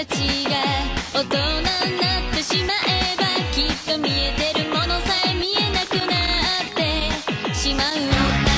たちが大人になってしまえばきっと見えてるものさえ見えなくなってしまう。